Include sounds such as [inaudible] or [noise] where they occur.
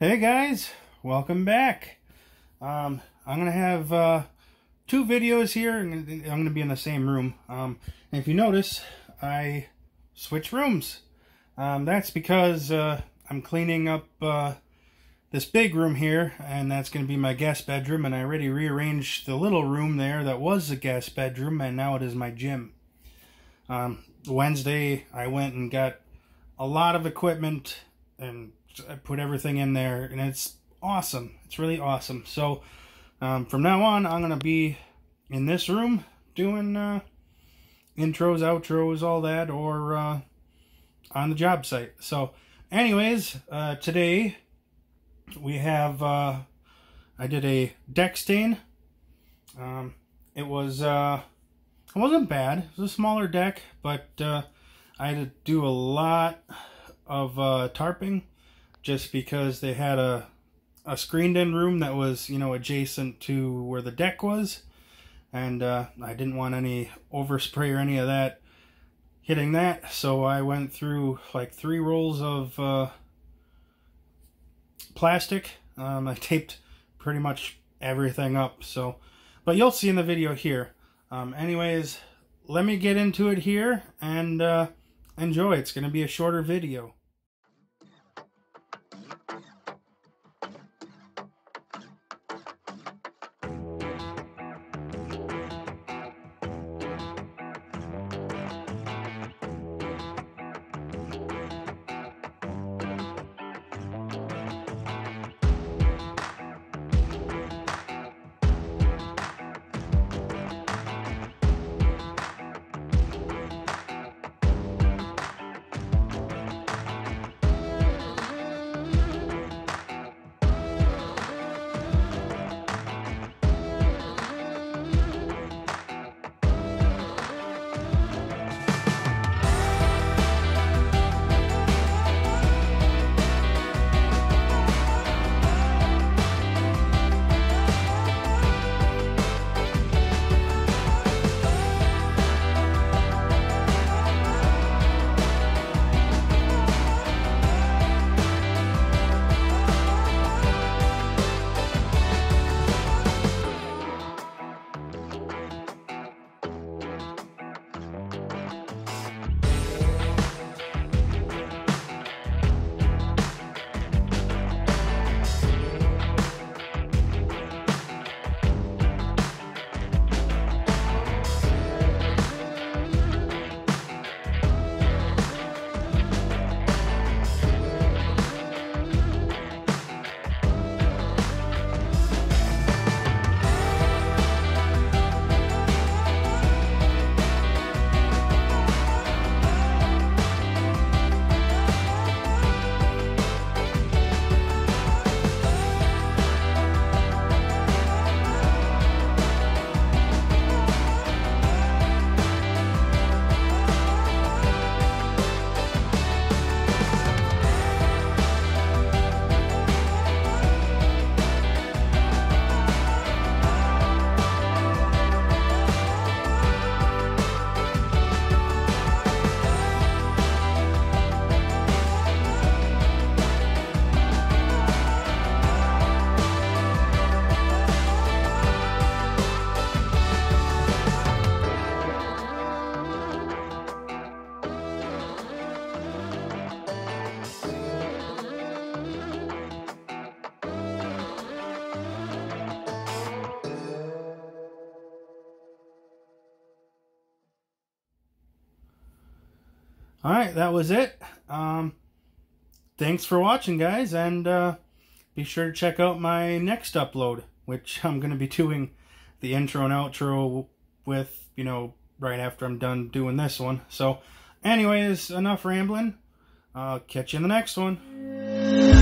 Hey guys, welcome back. Um, I'm to have uh, two videos here. And I'm going to be in the same room. Um, and if you notice, I switch rooms. Um, that's because uh, I'm cleaning up uh, this big room here, and that's to be my guest bedroom. And I already rearranged the little room there that was the guest bedroom, and now it is my gym. Um, Wednesday, I went and got a lot of equipment and I put everything in there, and it's awesome. It's really awesome. So um, from now on, I'm going to be in this room doing uh, intros, outros, all that, or uh, on the job site. So anyways, uh, today we have, uh, I did a deck stain. Um, it was, uh, it wasn't bad. It was a smaller deck, but uh, I had to do a lot of tarping just because they had a a screened in room that was you know adjacent to where the deck was. And uh, I didn't want any overspray or any of that hitting that. So I went through like three rolls of uh, plastic. Um, I [laughs] taped pretty much everything up so. But you'll see in the video here. Um, anyways let me get into it here and uh, enjoy. It's gonna be a shorter video all right that was it. Um thanks for watching guys and uh be sure to check out my next upload which [laughs] i'm going to be doing the intro and outro with you know right after i'm done doing this one. So anyways enough rambling. I'll catch you in the next one